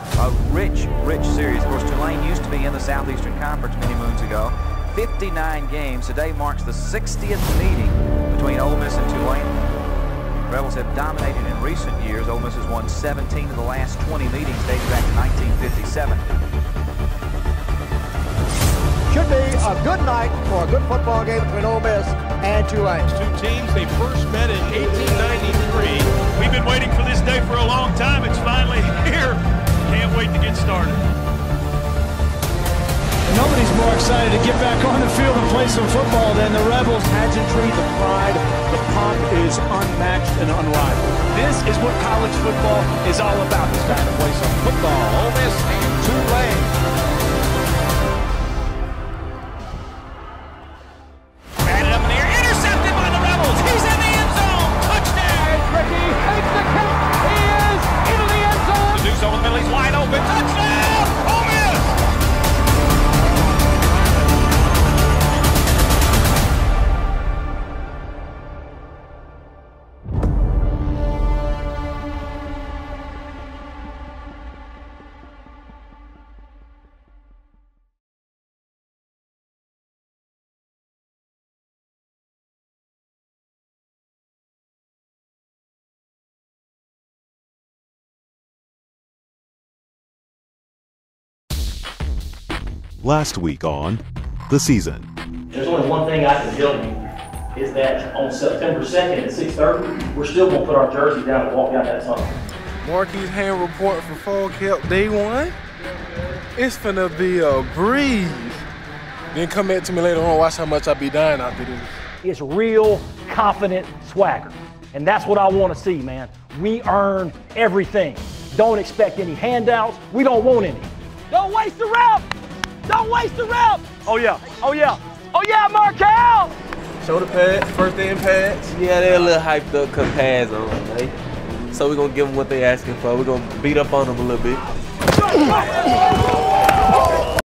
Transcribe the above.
A rich, rich series. Of course, Tulane used to be in the Southeastern Conference many moons ago. 59 games. Today marks the 60th meeting between Ole Miss and Tulane. Rebels have dominated in recent years. Ole Miss has won 17 of the last 20 meetings dating back to 1957. Should be a good night for a good football game between Ole Miss and Tulane. Two teams, they first met in 1893. We've been waiting for this day for a long time. Excited to get back on the field and play some football than the Rebels. Pageantry, the pride, the pomp is unmatched and unrivaled. This is what college football is all about. It's time to play some football. Last week on The Season. There's only one thing I can tell you, is that on September 2nd at 6:30, we're still gonna put our jersey down and walk down that tunnel. Marquis Hand report for Fall Camp Day One. It's finna be a breeze. Then come back to me later on, watch how much I be dying after this. It's real, confident swagger. And that's what I want to see, man. We earn everything. Don't expect any handouts. We don't want any. Don't waste the rep! Don't waste the rep! Oh, yeah. Oh, yeah. Oh, yeah, Markel! Shoulder pads, first day in pads. Yeah, they're a little hyped up because pads on, right? So we're gonna give them what they asking for. We're gonna beat up on them a little bit.